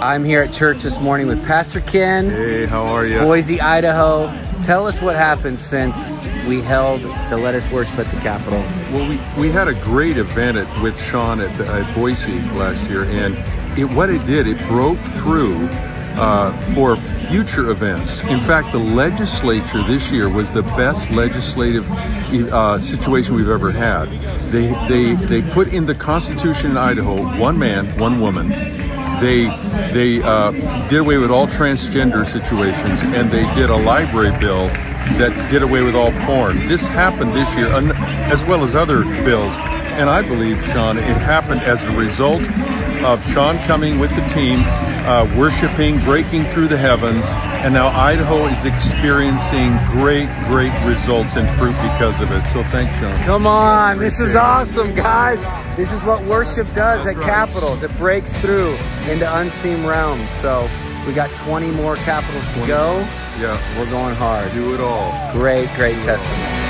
I'm here at church this morning with Pastor Ken. Hey, how are you? Boise, Idaho. Tell us what happened since we held the Let Us Worship at the Capitol. Well, we, we had a great event at, with Sean at, at Boise last year, and it, what it did, it broke through uh, for future events. In fact, the legislature this year was the best legislative uh, situation we've ever had. They, they, they put in the Constitution in Idaho one man, one woman. They, they uh, did away with all transgender situations, and they did a library bill that did away with all porn. This happened this year, as well as other bills. And I believe, Sean, it happened as a result of Sean coming with the team, uh, worshiping, breaking through the heavens, and now Idaho is experiencing great, great results and fruit because of it. So thanks, Sean. Come on, this is awesome, guys. This is what worship does at capitals. It breaks through into unseen realms. So we got 20 more capitals to go. Yeah. We're going hard. Do it all. Great, great testimony.